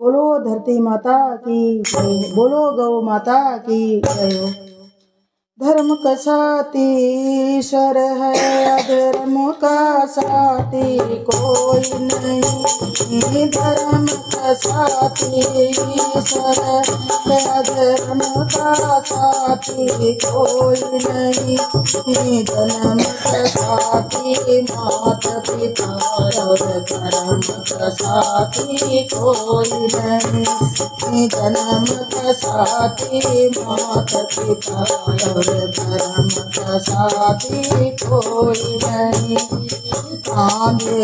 बोलो धरती माता की बोलो गौ माता की जय हो। धर्म का साथी, ईश्वर है। अधर्म का साथी कोई नहीं। धर्म का साथी, ईश्वर है। अधर्म का साथी कोई नहीं। जन्म का साथी, माता, पिता और धर्म का साथी कोई नहीं। जन्म का साथी, माता, पिता और धर्म का साथी कोई नहीं कांधे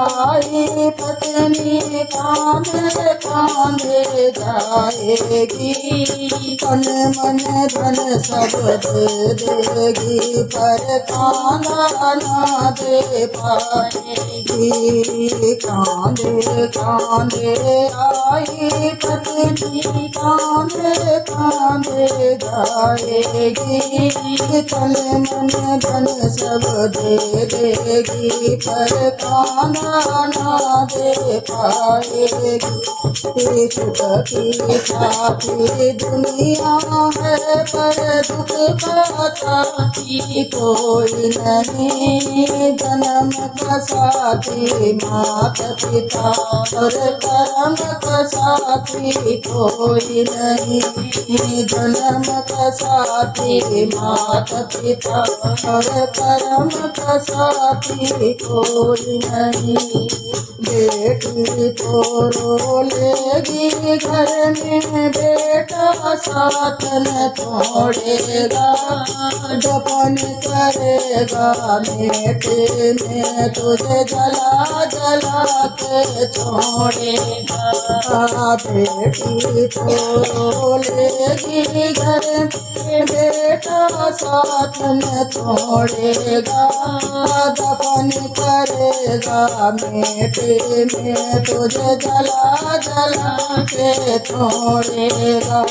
आई पत्नी कांधे कांधे जाएगी तन मन धन सब देगी पर कांधा ना दे पाएगी कांधे कांधे आई पत्नी जाएगी तन मन धन सब दे देगी पर काना ना दे पाएगी सुख की दुनिया है पर दुख का साथी कोई नहीं। जन्म का साथी, मात पिता और कर्म का साथी कोई नहीं। जन्म का साथी, माता पिता और कर्म का साथी कोई नहीं। बेटी तो रो लेगी घर में, बेटा साथ न छोड़ेगा। জপন কর करेगा बेटे में तुझे जला जला के छोड़ेगा बेटी तो लेगी घर बेटा साथ न छोड़ेगा। दफन करेगा बेटे में, तुझे जला जला के छोड़ेगा।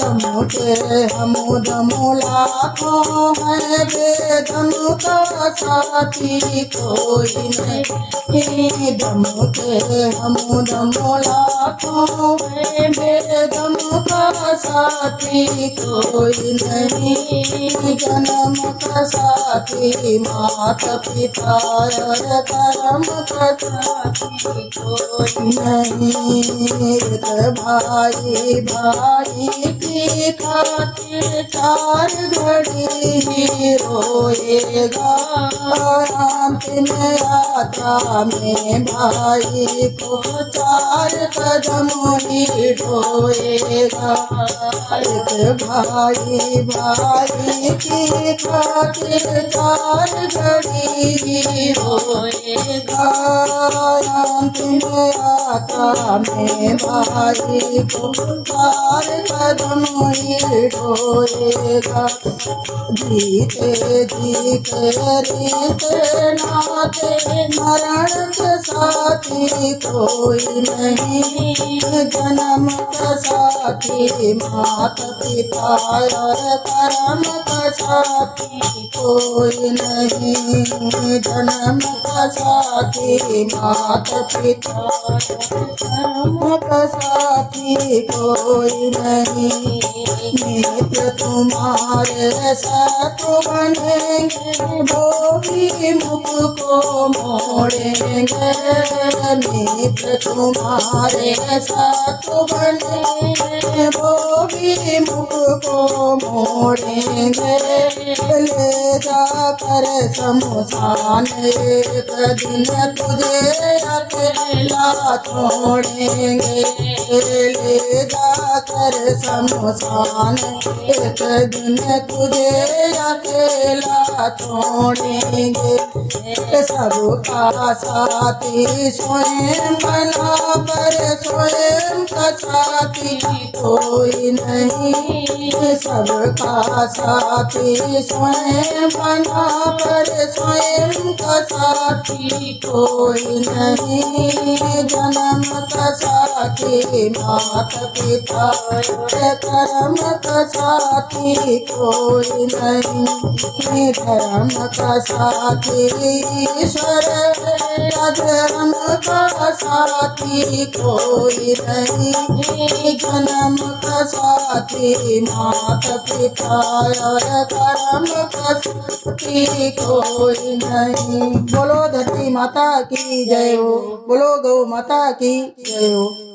दम के हम दम लाखों है बेदम का साथी कोई नहीं दम के हम दम लाखों बेदम का साथी कोई नहीं जन्म का साथी मात पिता कर्म का साथी कोई नहीं भाई भाई की चार घड़ी ही रोएगा अंतिम यात्रा में भाई को चार कदम ही ढोएगा एक भाई भाई की खातिर चार घड़ी ही रोएगा अंतिम यात्रा में भाई को चार कदम ढोएगा जीते जी रीते नाते मरण के साथी कोई नहीं जन्म का साथी मात पिता कर्म का साथी कोई नहीं जन्म का साथी मात पिता कर्म का साथी कोई नहीं मित्र तुम्हारे साथ बनेंगे वो भी मुख को मोड़ेंगे मित्र तुम्हारे साथ बनेंगे। वो भी मुख को मोड़ेंगे ले जाकर शमशान एक दिन तुझे अकेला छोड़ेंगे ले जाकर शमशान एक दिन तुझे अकेला छोड़ेंगे। सबका साथी स्वयं बना पर स्वयं का साथी कोई नहीं। सबका साथी स्वयं बना पर स्वयं का साथी कोई नहीं। जन्म का साथी मात पिता धर्म का साथी, कोई नहीं। धर्म का साथी, ईश्वर धर्म का साथी, कोई नहीं। जन्म का साथी मात पिता कर्म का साथी, कोई नहीं। बोलो धरती माता की जय हो, बोलो गौ माता की जय हो।